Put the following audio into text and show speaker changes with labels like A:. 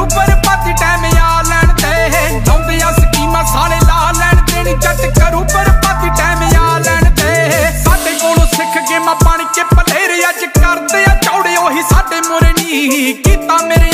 A: ਕਰੂ ਸਾਲੇ ਲਾ ਲੈਣ ਦੇਣੀ ਜੱਟ ਆ ਲੈਣ ਤੇ। ਸਾਡੇ ਕੋਲੋਂ ਸਿੱਖ ਕੇ ਪਲੇਰ ਅੱਜ ਕਰਦੇ ਆ, ਚੌੜੇ ਉਹੀ ਸਾਡੇ ਕੀਤਾ ਮੇਰੇ